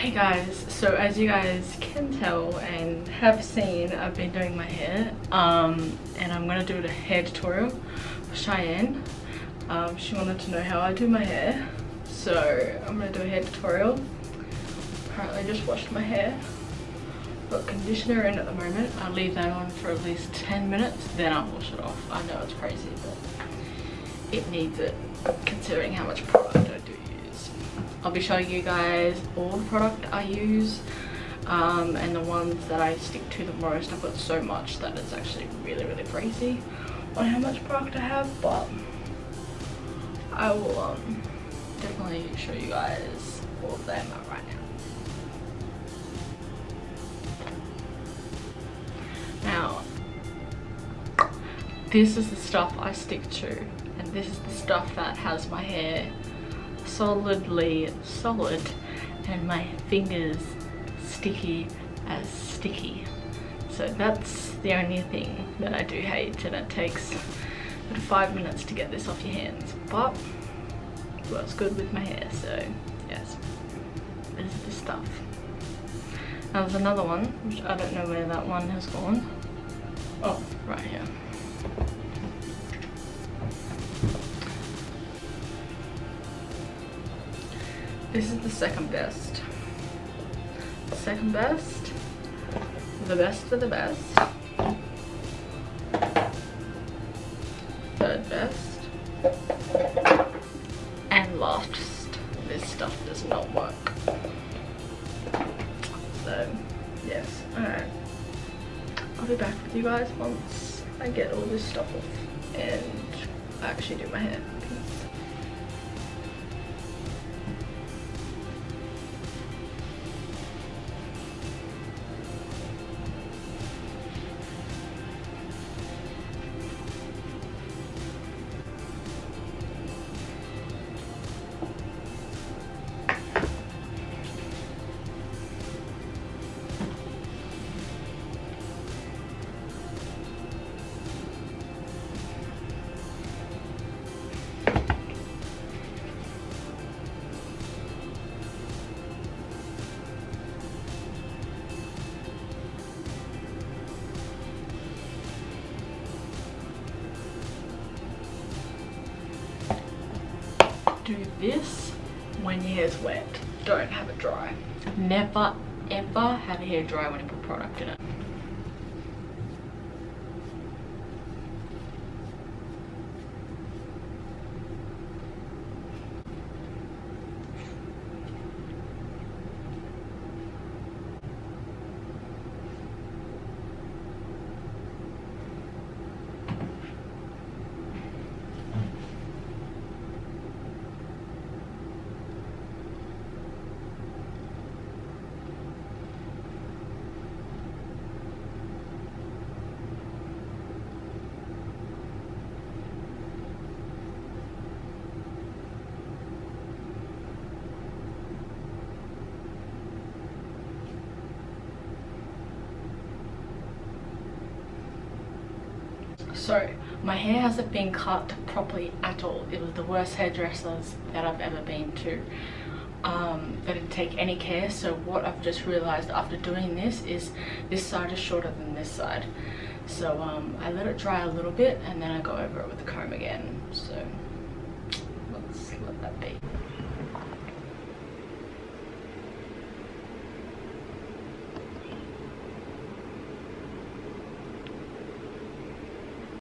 Hey guys, so as you guys can tell and have seen, I've been doing my hair um, and I'm going to do a hair tutorial for Cheyenne. Um, she wanted to know how I do my hair, so I'm going to do a hair tutorial. Currently just washed my hair, got conditioner in at the moment. I'll leave that on for at least 10 minutes, then I'll wash it off. I know it's crazy, but it needs it considering how much product I I'll be showing you guys all the product I use um, and the ones that I stick to the most. I've got so much that it's actually really, really crazy on how much product I have, but I will um, definitely show you guys all of them right now. Now, this is the stuff I stick to and this is the stuff that has my hair solidly solid and my fingers sticky as sticky. So that's the only thing that I do hate and it takes about five minutes to get this off your hands. But it works good with my hair, so yes, this is the stuff. Now there's another one, which I don't know where that one has gone. This is the second best. Second best. The best for the best. Third best. And last. This stuff does not work. So, yes. Alright. I'll be back with you guys once I get all this stuff off and I actually do my hair. Do this when your hair's wet. Don't have it dry. Never ever have hair dry when you put product in it. So my hair hasn't been cut properly at all. It was the worst hairdressers that I've ever been to. Um, they didn't take any care so what I've just realized after doing this is this side is shorter than this side so um, I let it dry a little bit and then I go over it with the comb again so let's let that be